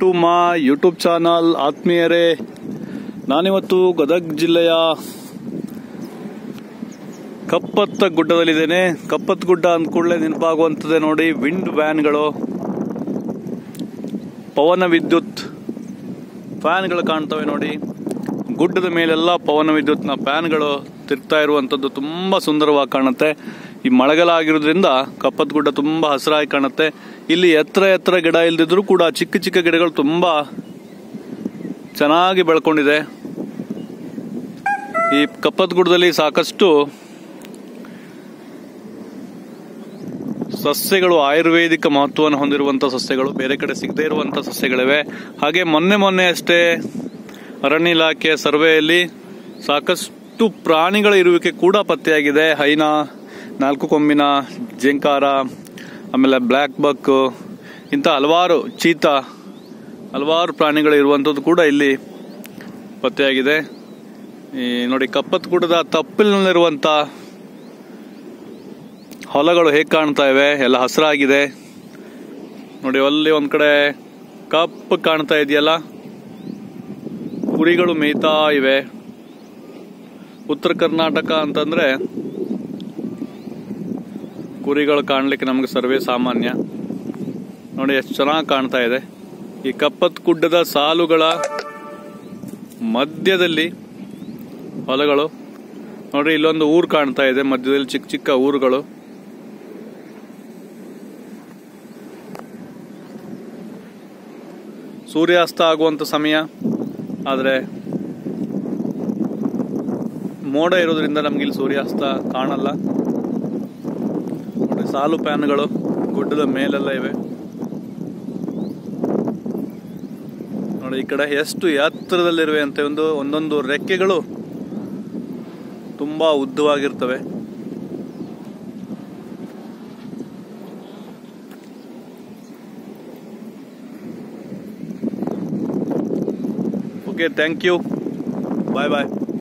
To ಮಾ YouTube channel ಆತ್ಮೀಯರೇ, ನಾನಿವತ್ತು ಗದಗ್ ಜಿಲ್ಲೆಯ ಕಪ್ಪತ್ತ ಗುಡ್ಡದಲ್ಲಿದ್ದೇನೆ. ಕಪ್ಪತ್ ಗುಡ್ಡ ಅಂದ ಕೂಡಲೇ ನೆನಪಾಗುವಂಥದ್ದೇ ನೋಡಿ ವಿಂಡ್ ವ್ಯಾನ್ಗಳು ಪವನ ವಿದ್ಯುತ್ ಫ್ಯಾನ್ಗಳು ಕಾಣ್ತವೆ ನೋಡಿ. ಗುಡ್ಡದ ಮೇಲೆಲ್ಲ ಪವನ ವಿದ್ಯುತ್ನ ಫ್ಯಾನ್ಗಳು ತಿರ್ತಾ ಇರುವಂಥದ್ದು ತುಂಬ ಸುಂದರವಾಗಿ ಕಾಣುತ್ತೆ. ಈ ಮಳೆಗಾಲ ಆಗಿರೋದ್ರಿಂದ ಕಪ್ಪತ್ ಗುಡ್ಡ ತುಂಬಾ ಹಸಿರಾಗಿ ಕಾಣುತ್ತೆ. ಇಲ್ಲಿ ಎತ್ತರ ಎತ್ತರ ಗಿಡ ಇಲ್ದಿದ್ರು ಕೂಡ ಚಿಕ್ಕ ಚಿಕ್ಕ ಗಿಡಗಳು ತುಂಬಾ ಚೆನ್ನಾಗಿ ಬೆಳ್ಕೊಂಡಿದೆ. ಈ ಕಪ್ಪತ್ ಗುಡ್ಡದಲ್ಲಿ ಸಾಕಷ್ಟು ಸಸ್ಯಗಳು ಆಯುರ್ವೇದಿಕ ಮಹತ್ವವನ್ನು ಹೊಂದಿರುವಂತಹ ಸಸ್ಯಗಳು, ಬೇರೆ ಕಡೆ ಸಿಗದೇ ಇರುವಂತಹ ಸಸ್ಯಗಳಿವೆ. ಹಾಗೆ ಮೊನ್ನೆ ಮೊನ್ನೆ ಅಷ್ಟೇ ಅರಣ್ಯ ಇಲಾಖೆಯ ಸರ್ವೆಯಲ್ಲಿ ಸಾಕಷ್ಟು ಪ್ರಾಣಿಗಳ ಇರುವಿಕೆ ಕೂಡ ಪತ್ತೆಯಾಗಿದೆ. ಹೈನ ನಾಲ್ಕು ಕೊಂಬಿನ ಜಿಂಕಾರ, ಆಮೇಲೆ ಬ್ಲ್ಯಾಕ್ ಬಕ್, ಇಂಥ ಹಲವಾರು ಚೀತ, ಹಲವಾರು ಪ್ರಾಣಿಗಳು ಇರುವಂಥದ್ದು ಕೂಡ ಇಲ್ಲಿ ಪತ್ತೆಯಾಗಿದೆ. ಈ ನೋಡಿ, ಕಪ್ಪತ್ ಗುಡ್ಡದ ತಪ್ಪಲಿನಲ್ಲಿರುವಂಥ ಹೊಲಗಳು ಹೇಗೆ ಕಾಣ್ತಾ ಇವೆ? ಎಲ್ಲ ಹಸಿರಾಗಿದೆ. ನೋಡಿ, ಅಲ್ಲಿ ಒಂದು ಕಡೆ ಕಪ್ಪು ಕಾಣ್ತಾ ಇದೆಯಲ್ಲ? ಕುರಿಗಳು ಮೇಯ್ತಾ ಇವೆ. ಉತ್ತರ ಕರ್ನಾಟಕ ಅಂತಂದ್ರೆ ಕುರಿಗಳು ಕಾಣಲಿಕ್ಕೆ ನಮಗೆ ಸರ್ವೇ ಸಾಮಾನ್ಯ. ನೋಡಿ ಎಷ್ಟು ಚೆನ್ನಾಗಿ ಕಾಣ್ತಾ ಇದೆ. ಈ ಕಪ್ಪತ್ ಗುಡ್ಡದ ಸಾಲುಗಳ ಮಧ್ಯದಲ್ಲಿ ಹೊಲಗಳು. ನೋಡ್ರಿ, ಇಲ್ಲೊಂದು ಊರು ಕಾಣ್ತಾ ಇದೆ, ಮಧ್ಯದಲ್ಲಿ ಚಿಕ್ಕ ಚಿಕ್ಕ ಊರುಗಳು. ಸೂರ್ಯಾಸ್ತ ಆಗುವಂತ ಸಮಯ. ಆದರೆ ಮೋಡ ಇರೋದ್ರಿಂದ ನಮ್ಗೆ ಇಲ್ಲಿ ಸೂರ್ಯಾಸ್ತ ಕಾಣಲ್ಲ. ಸಾಲು ಪ್ಯಾನ್ಗಳು ಗುಡ್ಡದ ಮೇಲೆಲ್ಲ ಇವೆ. ನೋಡಿ, ಈ ಕಡೆ ಎಷ್ಟು ಎತ್ತರದಲ್ಲಿರುವೆ ಅಂತ ಒಂದು, ಒಂದೊಂದು ರೆಕ್ಕೆಗಳು ತುಂಬಾ ಉದ್ದವಾಗಿರ್ತವೆ. Okay thank you bye bye